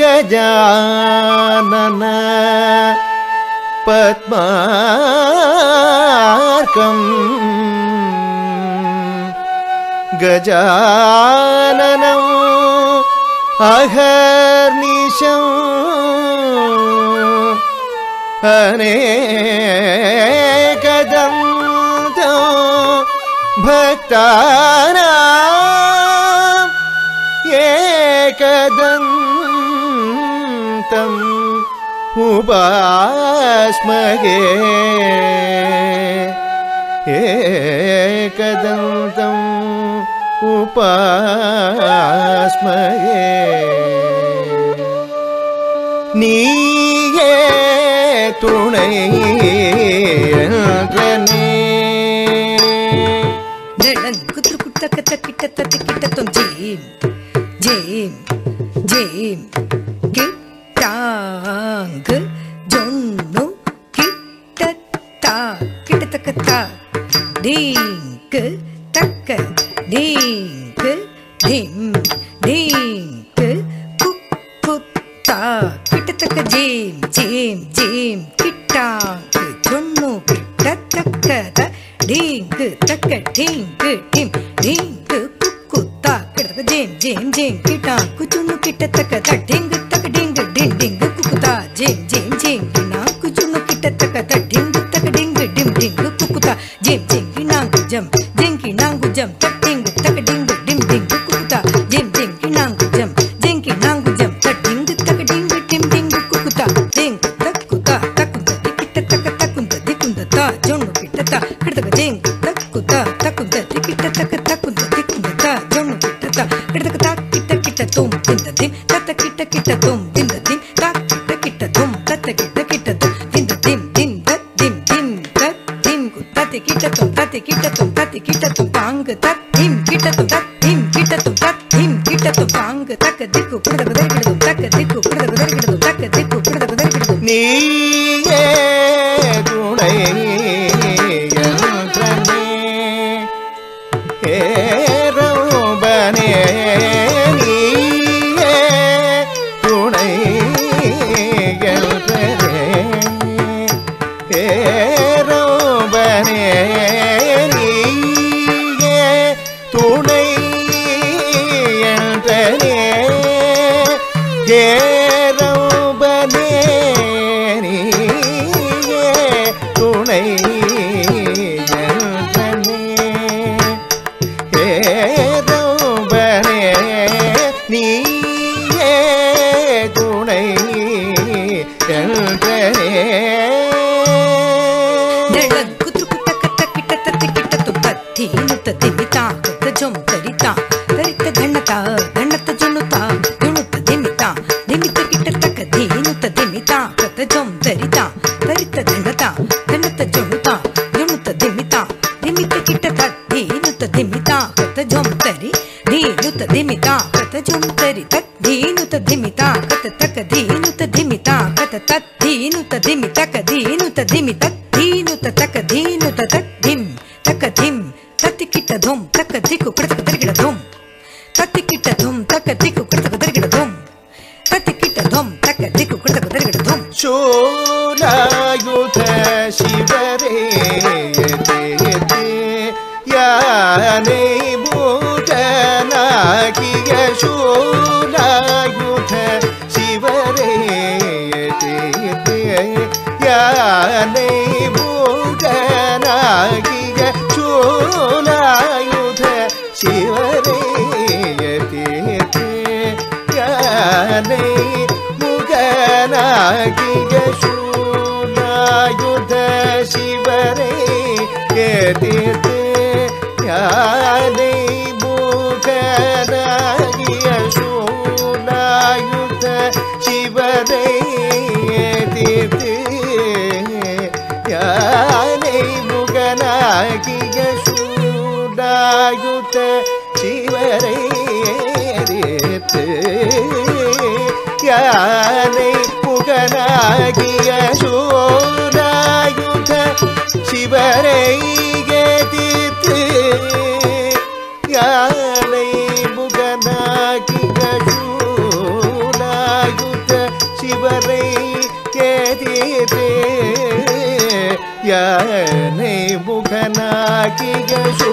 गजानन पद्मार्कम् गजाननम् अहर्निशम् अनेकदन्तो भक्तान ஏகதந்தம் உபாஸ்மகே ஏகதந்தம் உபாஸ்மகே நீயே துணை என்றனே குத்துரு குட்ட கத்த கிட்ட தத்தி கிட்டத்தும் டீங்கு தக்க டீங்கு டிம் டீங்கு குக்குத்தா கிட்டத்தக்க ஜீம் ஜீம் ஜீம் கிட்டாங்கு ஜொன்னு கிட்டத்தக்கத டீங்கு தக்க டீங்கு டிம் டீங்கு குக்குத்தா கிட்டத்தக்க ஜீம் ஜீம் ஜீம் கிட்டாங்கு சொன்னு கிட்டத்தக்க த டிங்கு கிட்டது திண்டு திம் திம் திம் திம் தத் திம் தத்தி கிட்டத்தும் தத்தி கிட்டத்தும் தும் தத்தி கிட்ட தும் பாங்கு தத் துணை என்றனே. ದಿಮಿತಾ ಕೃತಜಂ ತರಿತ ತರಿತ ದಿಣತ ದಿಣತ ಜುಣುತ ಜುಣುತ ದಿಮಿತ ದಿಮಿತ ಕಿಟ ತದ್ದೀನುತ ದಿಮಿತ ಕೃತಜಂ ತರಿ ದೀನುತ ದಿಮಿತ ಕೃತಜಂ ತರಿ ತತ್ ದೀನುತ ದಿಮಿತ ಕೃತ ತಕ ದೀನುತ ದಿಮಿತ ಕೃತ ತತ್ ದೀನುತ ದಿಮಿತ ಕ ದೀನುತ ದಿಮಿತ ದೀನುತ ತಕ ದೀನುತ ತಕ್ ದಿಂ ತಕ ದಿಂ ತತ್ ಕಿಟ ಧುಂ ತಕ ದಿಕ್ಕು ಕೃತ ी भूतना शूलायुध युद्ध शिवरी भूतना शो न युद्ध शिवरी शूलायुध न युद्ध शिवरी ஆயுத சிவரை எரித்து யானை புகனாகிய சூராயுத சிவரை எதிர்த்து யானை புகனாகிய சூராயுத சிவரை எதிர்த்து யானை முகனாகிய சூ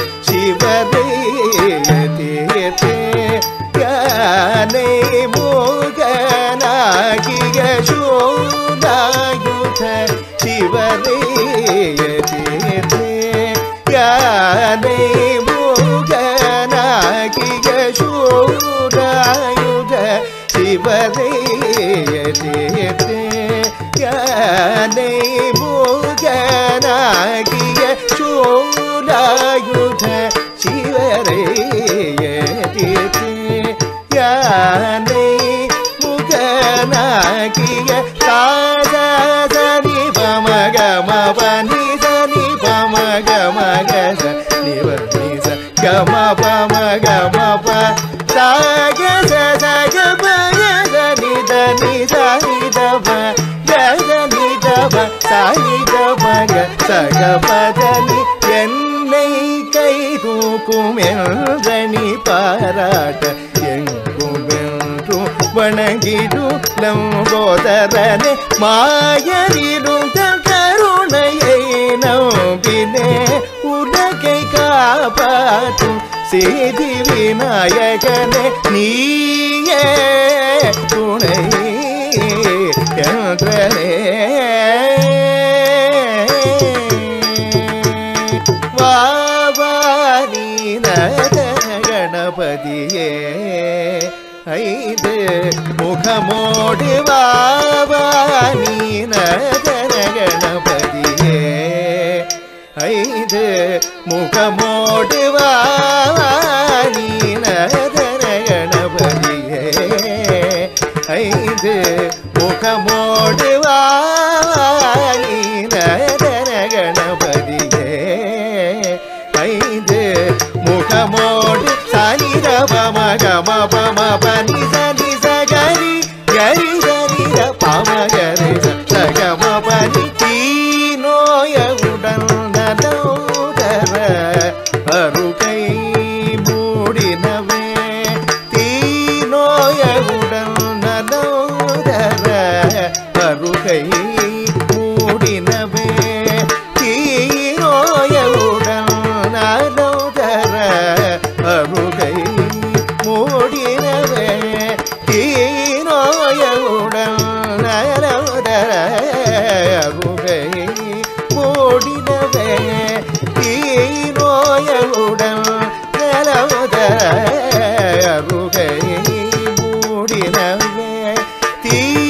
எதிர்த்து யானை முகனாகிய சூடாயுத சிவரை எதிர்த்து யானை முகனாகிய சாதனி பமகம பனி சனி பமகமக நிவ நிச கம பம கம தனி சனி தப கனி என்னை கை தூக்கும் என்றனி பாராட்ட எங்கும் என்றும் வணங்கிடும் நம்போதரனே மாயரிடும் தன் கருணையை நம்பினே உலகை காப்பாற்றும் செய்தி விநாயகனே. நீயே துணையே என்றனே வாவானி கணபதியே. ஐந்து முகமோடு வாவானி நகர கணபதியே. ஐந்து முகமோடு की